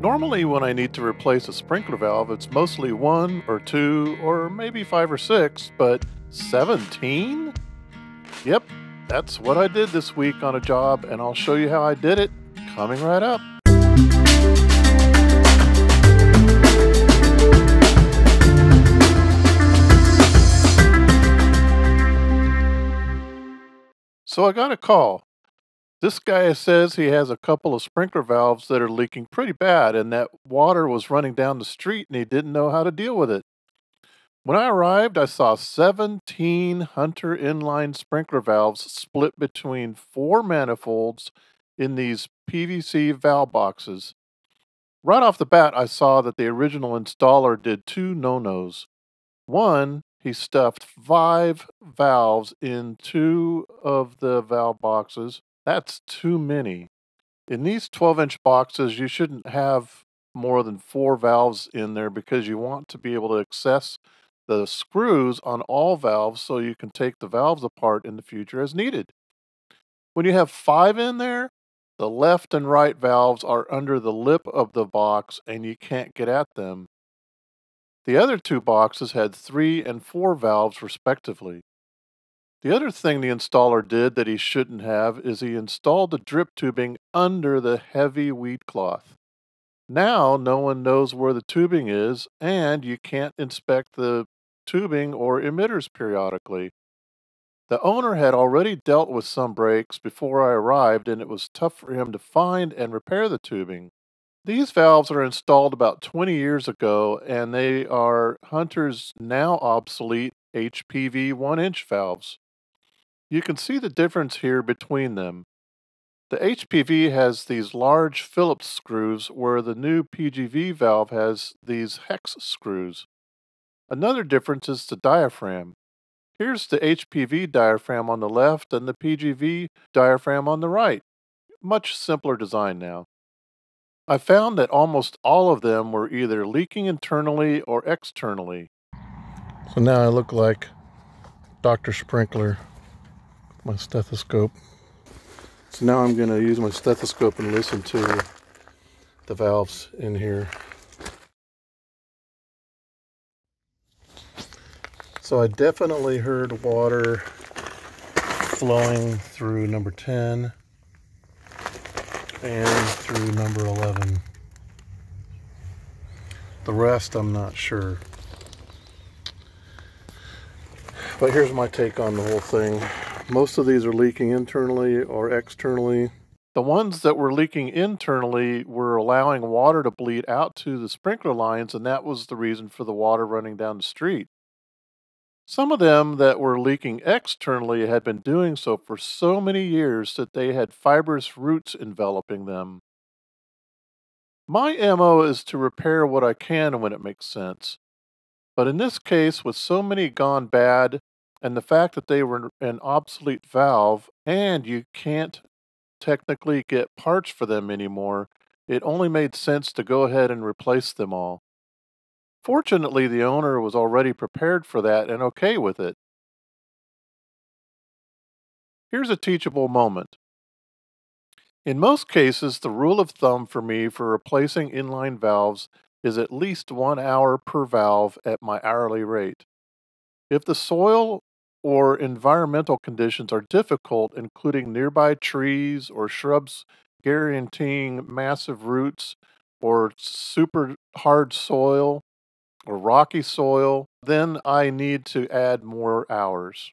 Normally, when I need to replace a sprinkler valve, it's mostly one or two or maybe five or six, but 17? Yep, that's what I did this week on a job, and I'll show you how I did it coming right up. So I got a call. This guy says he has a couple of sprinkler valves that are leaking pretty bad and that water was running down the street and he didn't know how to deal with it. When I arrived, I saw 17 Hunter inline sprinkler valves split between four manifolds in these PVC valve boxes. Right off the bat, I saw that the original installer did two no nos. One, he stuffed five valves in two of the valve boxes. That's too many. In these 12 inch boxes, you shouldn't have more than four valves in there because you want to be able to access the screws on all valves so you can take the valves apart in the future as needed. When you have five in there, the left and right valves are under the lip of the box and you can't get at them. The other two boxes had three and four valves respectively. The other thing the installer did that he shouldn't have is he installed the drip tubing under the heavy weed cloth. Now no one knows where the tubing is and you can't inspect the tubing or emitters periodically. The owner had already dealt with some breaks before I arrived and it was tough for him to find and repair the tubing. These valves are installed about 20 years ago and they are Hunter's now obsolete HPV 1 inch valves. You can see the difference here between them. The HPV has these large Phillips screws where the new PGV valve has these hex screws. Another difference is the diaphragm. Here's the HPV diaphragm on the left and the PGV diaphragm on the right. Much simpler design now. I found that almost all of them were either leaking internally or externally. So now I look like Dr. Sprinkler, my stethoscope. So now I'm going to use my stethoscope and listen to the valves in here. So I definitely heard water flowing through number 10 and through number 11. The rest I'm not sure. But here's my take on the whole thing. Most of these are leaking internally or externally. The ones that were leaking internally were allowing water to bleed out to the sprinkler lines, and that was the reason for the water running down the street. Some of them that were leaking externally had been doing so for so many years that they had fibrous roots enveloping them. My MO is to repair what I can when it makes sense. But in this case, with so many gone bad, and the fact that they were an obsolete valve, and you can't technically get parts for them anymore, it only made sense to go ahead and replace them all. Fortunately, the owner was already prepared for that and okay with it. Here's a teachable moment. In most cases, the rule of thumb for me for replacing inline valves is at least one hour per valve at my hourly rate. If the soil or environmental conditions are difficult, including nearby trees or shrubs guaranteeing massive roots or super hard soil, or rocky soil, then I need to add more hours.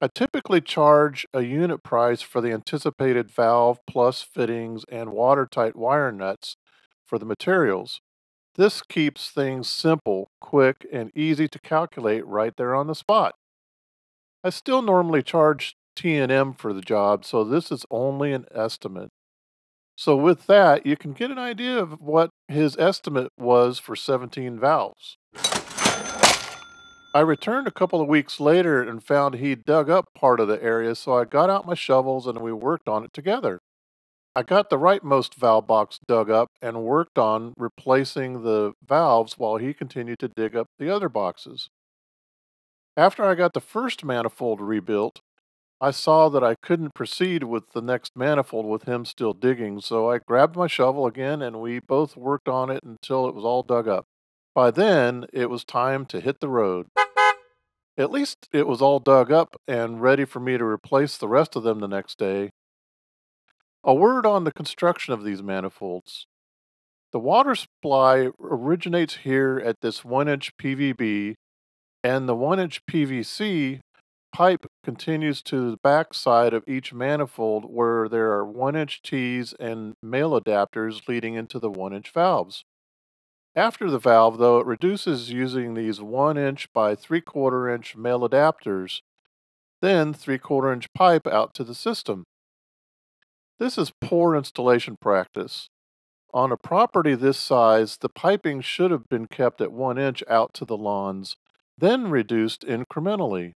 I typically charge a unit price for the anticipated valve plus fittings and watertight wire nuts for the materials. This keeps things simple, quick, and easy to calculate right there on the spot. I still normally charge T&M for the job, so this is only an estimate. So with that, you can get an idea of what his estimate was for 17 valves. I returned a couple of weeks later and found he dug up part of the area, so I got out my shovels and we worked on it together. I got the rightmost valve box dug up and worked on replacing the valves while he continued to dig up the other boxes. After I got the first manifold rebuilt, I saw that I couldn't proceed with the next manifold with him still digging, so I grabbed my shovel again and we both worked on it until it was all dug up. By then, it was time to hit the road. At least it was all dug up and ready for me to replace the rest of them the next day. A word on the construction of these manifolds. The water supply originates here at this 1 inch PVB, and the 1 inch PVC pipe continues to the back side of each manifold where there are 1 inch T's and male adapters leading into the 1 inch valves. After the valve, though, it reduces using these 1 inch by 3 quarter inch male adapters, then 3 quarter inch pipe out to the system. This is poor installation practice. On a property this size, the piping should have been kept at 1 inch out to the lawns, then reduced incrementally.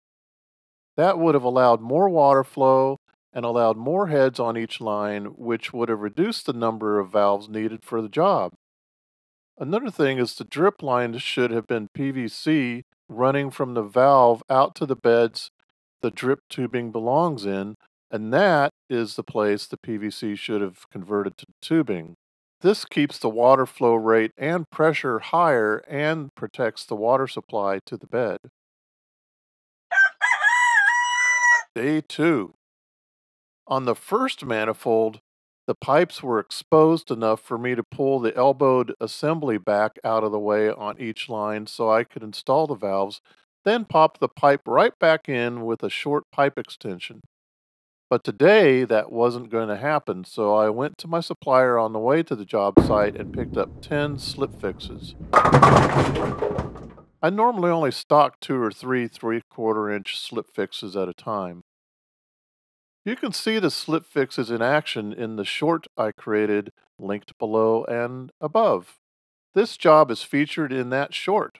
That would have allowed more water flow and allowed more heads on each line, which would have reduced the number of valves needed for the job. Another thing is the drip line should have been PVC running from the valve out to the beds the drip tubing belongs in, and that is the place the PVC should have converted to tubing. This keeps the water flow rate and pressure higher and protects the water supply to the bed. Day 2. On the first manifold, the pipes were exposed enough for me to pull the elbowed assembly back out of the way on each line so I could install the valves, then pop the pipe right back in with a short pipe extension. But today that wasn't going to happen, so I went to my supplier on the way to the job site and picked up 10 slip fixes. I normally only stock two or three three quarter inch slip fixes at a time. You can see the slip fixes in action in the short I created linked below and above. This job is featured in that short.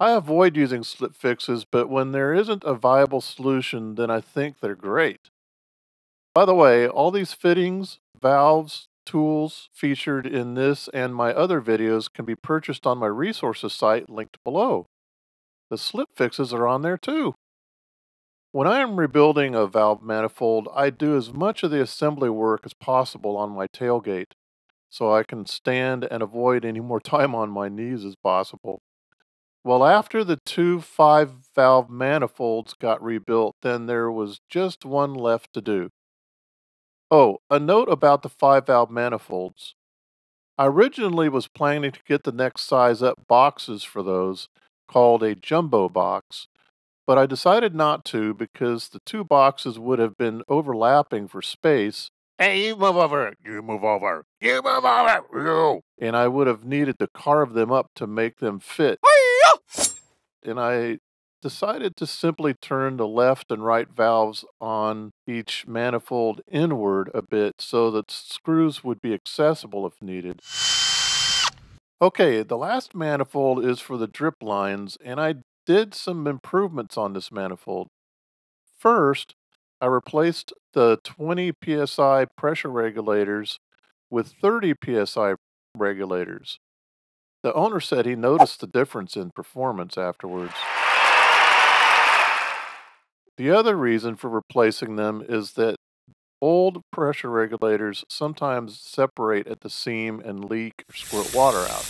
I avoid using slip fixes, but when there isn't a viable solution, then I think they're great. By the way, all these fittings, valves, tools featured in this and my other videos can be purchased on my resources site linked below. The slip fixes are on there too. When I am rebuilding a valve manifold, I do as much of the assembly work as possible on my tailgate, so I can stand and avoid any more time on my knees as possible. Well, after the two five valve manifolds got rebuilt, then there was just one left to do. Oh, a note about the five valve manifolds. I originally was planning to get the next size up boxes for those, called a jumbo box, but I decided not to because the two boxes would have been overlapping for space. Hey, you move over. You move over. You move over. You. And I would have needed to carve them up to make them fit. And I decided to simply turn the left and right valves on each manifold inward a bit so that screws would be accessible if needed. Okay, the last manifold is for the drip lines, and I did some improvements on this manifold. First, I replaced the 20 psi pressure regulators with 30 psi regulators. The owner said he noticed the difference in performance afterwards. The other reason for replacing them is that old pressure regulators sometimes separate at the seam and leak or squirt water out.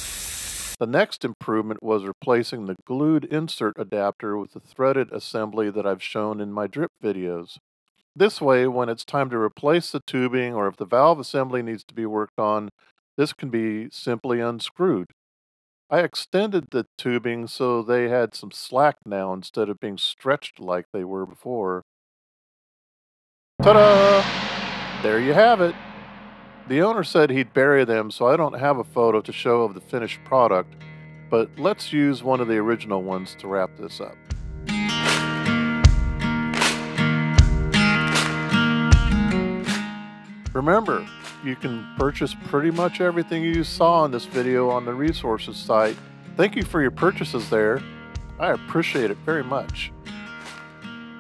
The next improvement was replacing the glued insert adapter with the threaded assembly that I've shown in my drip videos. This way, when it's time to replace the tubing or if the valve assembly needs to be worked on, this can be simply unscrewed. I extended the tubing so they had some slack now instead of being stretched like they were before. Ta-da! There you have it. The owner said he'd bury them, so I don't have a photo to show of the finished product, but let's use one of the original ones to wrap this up. Remember, you can purchase pretty much everything you saw in this video on the resources site. Thank you for your purchases there. I appreciate it very much.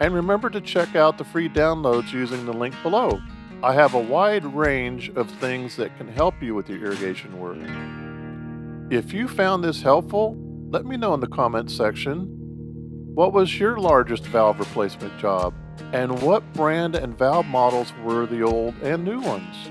And remember to check out the free downloads using the link below. I have a wide range of things that can help you with your irrigation work. If you found this helpful, let me know in the comments section. What was your largest valve replacement job? And what brand and valve models were the old and new ones?